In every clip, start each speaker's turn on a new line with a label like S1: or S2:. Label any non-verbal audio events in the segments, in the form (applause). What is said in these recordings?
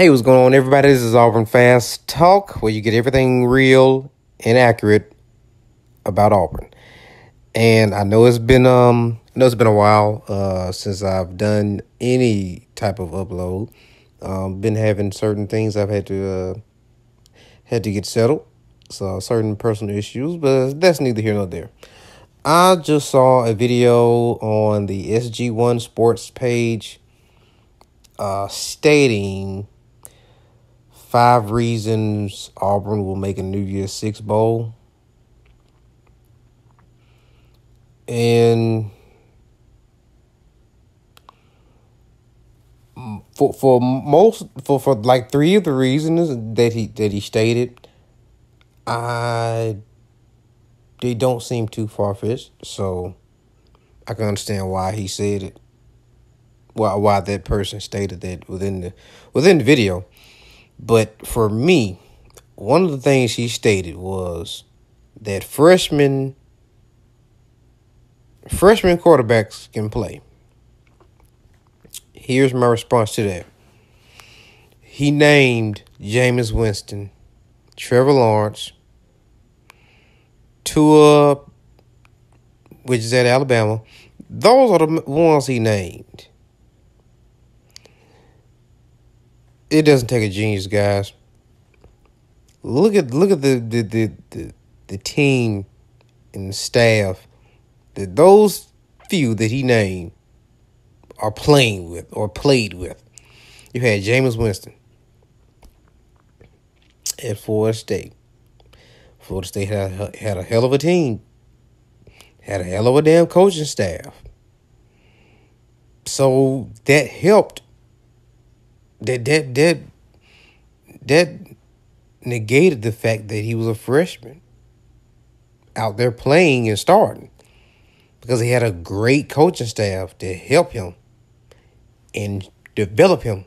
S1: Hey, what's going on, everybody? This is Auburn Fast Talk, where you get everything real and accurate about Auburn. And I know it's been um, I know it's been a while uh, since I've done any type of upload. Um, been having certain things I've had to uh, had to get settled, so certain personal issues, but that's neither here nor there. I just saw a video on the SG1 Sports page uh, stating Five reasons Auburn will make a New Year's Six bowl. And for for most for, for like three of the reasons that he that he stated, I they don't seem too far fetched. So I can understand why he said it. Why why that person stated that within the within the video. But for me, one of the things he stated was that freshmen freshman quarterbacks can play. Here's my response to that. He named Jameis Winston, Trevor Lawrence, Tua, which is at Alabama. Those are the ones he named. It doesn't take a genius, guys. Look at look at the the the the, the team and the staff that those few that he named are playing with or played with. You had Jameis Winston at Florida State. Florida State had, had a hell of a team, had a hell of a damn coaching staff. So that helped that that that that negated the fact that he was a freshman out there playing and starting because he had a great coaching staff to help him and develop him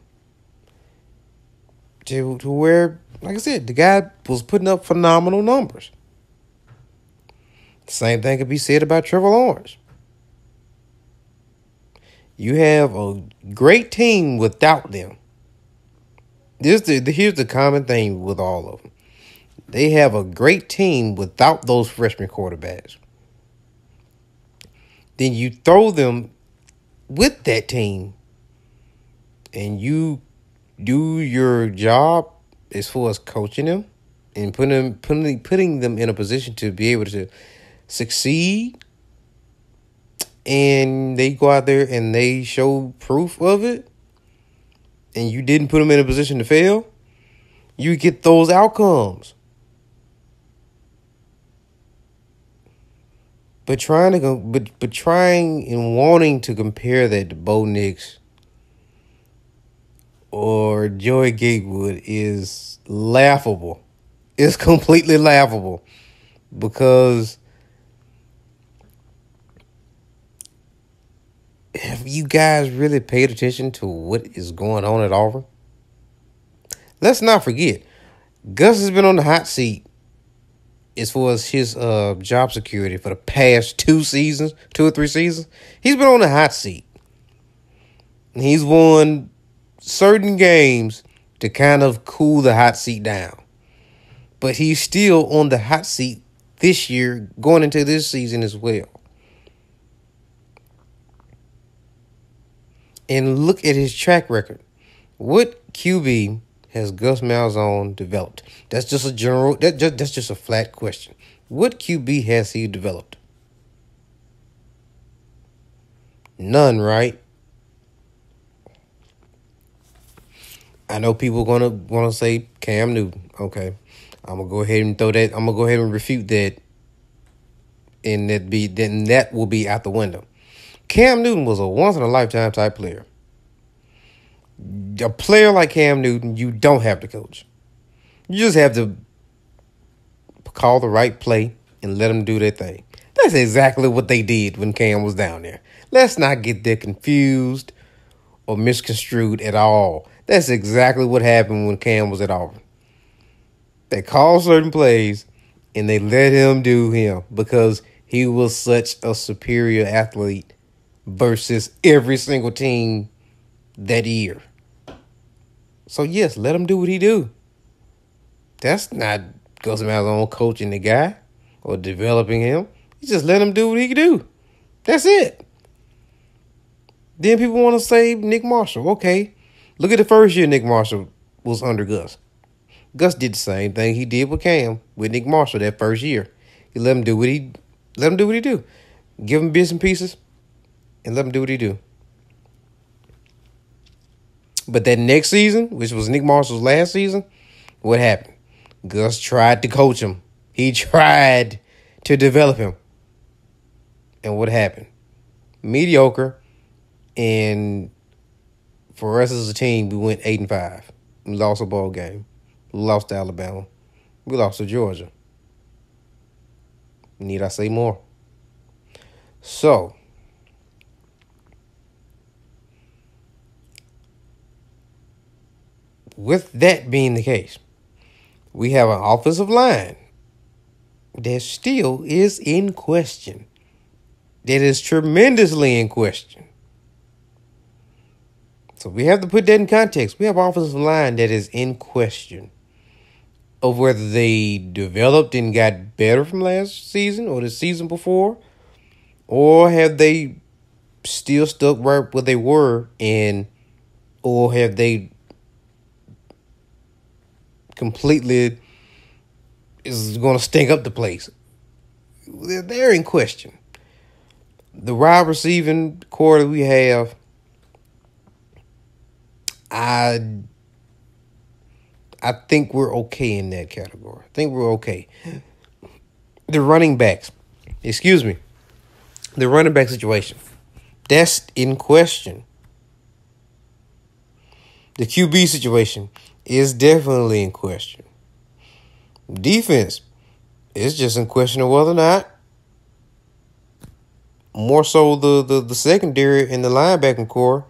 S1: to to where like I said the guy was putting up phenomenal numbers. Same thing could be said about Trevor Lawrence. You have a great team without them. This the, the here's the common thing with all of them. They have a great team without those freshman quarterbacks. Then you throw them with that team and you do your job as far as coaching them and putting them, putting putting them in a position to be able to succeed and they go out there and they show proof of it and you didn't put them in a position to fail, you get those outcomes. But trying to go, but but trying and wanting to compare that to Bo Nix or Joey Gatewood is laughable. It's (laughs) completely laughable because have you guys really paid attention to what is going on at Auburn? Let's not forget, Gus has been on the hot seat as far as his uh, job security for the past two seasons, two or three seasons. He's been on the hot seat. He's won certain games to kind of cool the hot seat down. But he's still on the hot seat this year, going into this season as well. And look at his track record. What QB has Gus Malzahn developed? That's just a general. That just, that's just a flat question. What QB has he developed? None, right? I know people are gonna want to say Cam Newton. Okay, I'm gonna go ahead and throw that. I'm gonna go ahead and refute that, and that be then that will be out the window. Cam Newton was a once in a lifetime type player. A player like Cam Newton, you don't have to coach. You just have to call the right play and let them do their thing. That's exactly what they did when Cam was down there. Let's not get that confused or misconstrued at all. That's exactly what happened when Cam was at Auburn. They called certain plays and they let him do him because he was such a superior athlete versus every single team that year. So yes, let him do what he do. That's not Gus Malzahn coaching the guy or developing him. You just let him do what he do. That's it. Then people want to say Nick Marshall. Okay, look at the first year Nick Marshall was under Gus. Gus did the same thing he did with Cam with Nick Marshall that first year. He let him do what he let him do what he do. Give him bits and pieces, and let him do what he do. But that next season, which was Nick Marshall's last season, what happened? Gus tried to coach him. He (laughs) tried to develop him. And what happened? Mediocre. And for us as a team, we went eight and five. We lost a ball game. We lost to Alabama. We lost to Georgia. Need I say more? So, with that being the case, we have an offensive line that still is in question. That is tremendously in question. So we have to put that in context. We have offensive line that is in question of whether they developed and got better from last season or the season before, or have they still stuck right where they were and or have they completely is going to stink up the place. They're in question. The wide receiving corps that we have, I I think we're okay in that category. I think we're okay. The running backs, excuse me, the running back situation, that's in question. The QB situation is definitely in question. Defense is just in question of whether or not more so the, the, the secondary and the linebacking corps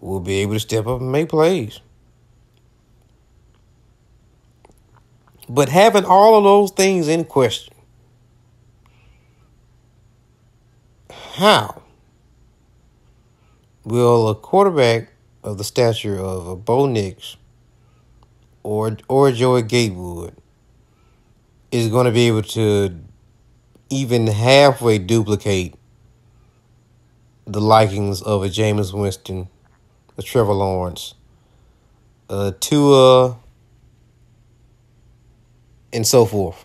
S1: will be able to step up and make plays. But having all of those things in question, how will a quarterback of the stature of a Bo Nix or or Joey Gatewood is going to be able to even halfway duplicate the likings of a Jameis Winston, a Trevor Lawrence, a Tua, and so forth.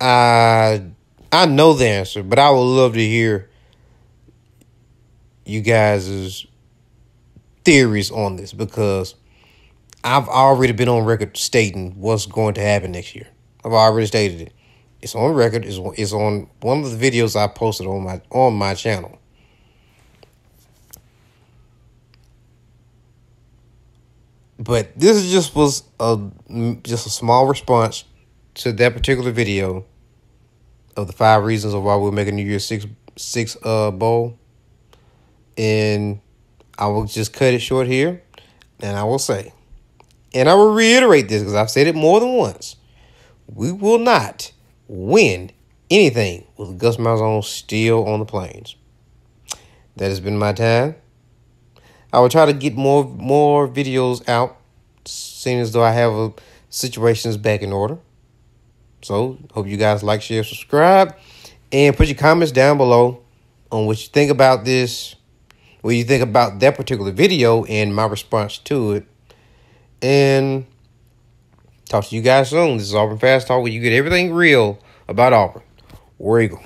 S1: I I know the answer, but I would love to hear you guys' theories on this because I've already been on record stating what's going to happen next year. I've already stated it. It's on record. It's, it's on one of the videos I posted on my on my channel. But this just was a just a small response to that particular video of the five reasons of why we're making New Year's six six uh bowl. And I will just cut it short here, and I will say and I will reiterate this because I've said it more than once. We will not win anything with Gus Malzahn still on the plains. That has been my time. I will try to get more more videos out, seeing as though I have a, situations back in order. So hope you guys like, share, subscribe, and put your comments down below on what you think about this, what you think about that particular video, and my response to it. And talk to you guys soon. This is Auburn Fast Talk where you get everything real about Auburn. War Eagle.